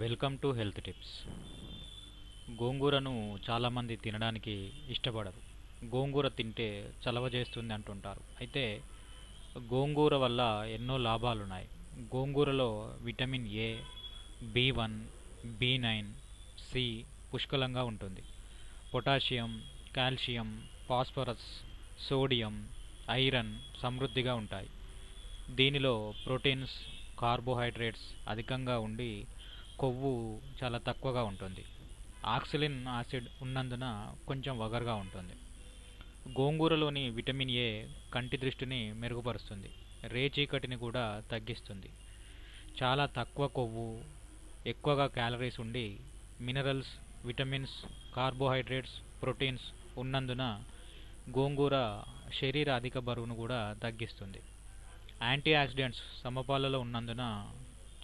Welcome to health tips. గోంగూరను చాలామంది తినడానికి ఇష్టపడరు. గోంగూర తింటే చలవ చేస్తుంది అంటుంటారు. అయితే గోంగూర వల్ల ఎన్నో లాభాలు ఉన్నాయి గోంగూరలో vitamin A B one B nine C పుష్కలంగా ఉంటుంది. Potassium calcium phosphorus sodium iron సమృద్ధిగా ఉంటాయి. దీనిలో ప్రోటీన్స్ కార్బోహైడ్రేట్స్ అధికంగా ఉండి కొవ్వు చాలా తక్కువగా ఉంటుంది. ఆక్సిలిన్ యాసిడ్ ఉన్నందున కొంచెం వగరుగా ఉంటుంది. గోంగూరలోని విటమిన్ ఏ కంటి దృష్టిని మెరుగుపరుస్తుంది. రేచీకటిని కూడా తగ్గిస్తుంది. చాలా తక్కువ కొవ్వు ఎక్కువగా క్యాలరీస్ ఉండి మినరల్స్ విటమిన్స్ కార్బోహైడ్రేట్స్ ప్రోటీన్స్ ఉన్నందున గోంగూర శరీర అధిక బరువును కూడా తగ్గిస్తుంది. యాంటీ ఆక్సిడెంట్స్ సమపాలలో ఉన్నందున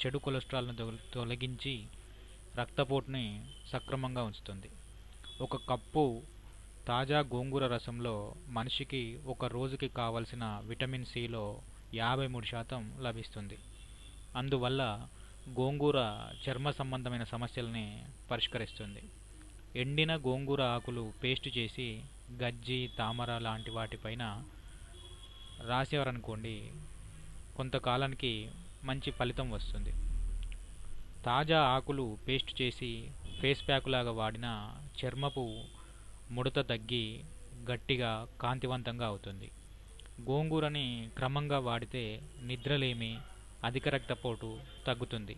చెడు కొలెస్ట్రాల్ను తొల- తొలగించి రక్తపోటుని సక్రమంగా ఉంచుతుంది. ఒక కప్పు తాజా గోంగూర రసంలో మనిషికి ఒక రోజుకి కావలసిన విటమిన్ సిలో యాభై మూడు శాతం లభిస్తుంది. అందువల్ల గోంగూర చర్మ సంబంధమైన సమస్యల్ని పరిష్కరిస్తుంది. ఎండిన గోంగూర ఆకులు పేస్ట్ చేసి గజ్జి తామర లాంటి వాటిపైన రాసేవారనుకోండి కొంతకాలానికి మంచి ఫలితం వస్తుంది. తాజా ఆకులు పేస్ట్ చేసి ఫేస్ ప్యాక్ లాగా వాడిన చర్మపు ముడత తగ్గి గట్టిగా కాంతివంతంగా అవుతుంది. గోంగూరని క్రమంగా వాడితే నిద్రలేమి అధిక రక్తపోటు తగ్గుతుంది.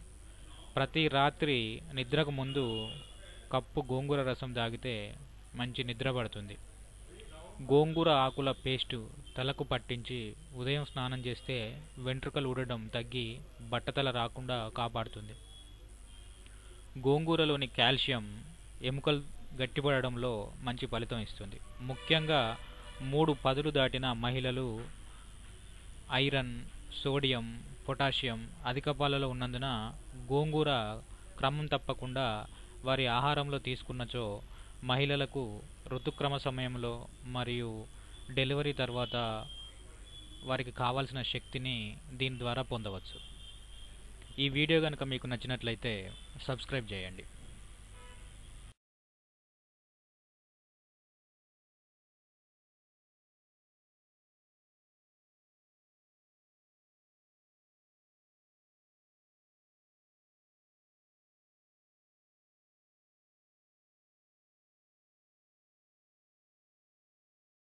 ప్రతి రాత్రి నిద్రకు ముందు కప్పు గోంగూర రసం తాగితే మంచి నిద్ర పడుతుంది. గోంగూర ఆకుల పేస్టు తలకు పట్టించి ఉదయం స్నానం చేస్తే వెంట్రుకలు ఊడడం తగ్గి బట్టతల రాకుండా కాపాడుతుంది. గోంగూరలోని కాల్షియం ఎముకలు గట్టిపడడంలో మంచి ఫలితం ఇస్తుంది. ముఖ్యంగా మూడు పదులు దాటిన మహిళలు ఐరన్ సోడియం పొటాషియం అధిక పాలలో ఉన్నందున గోంగూర క్రమం తప్పకుండా వారి ఆహారంలో తీసుకున్నచో మహిళలకు ఋతుక్రమ సమయంలో మరియు డెలివరీ తర్వాత వారికి కావాల్సిన శక్తిని దీని ద్వారా పొందవచ్చు. ఈ వీడియో కనుక మీకు నచ్చినట్లయితే సబ్స్క్రైబ్ చేయండి.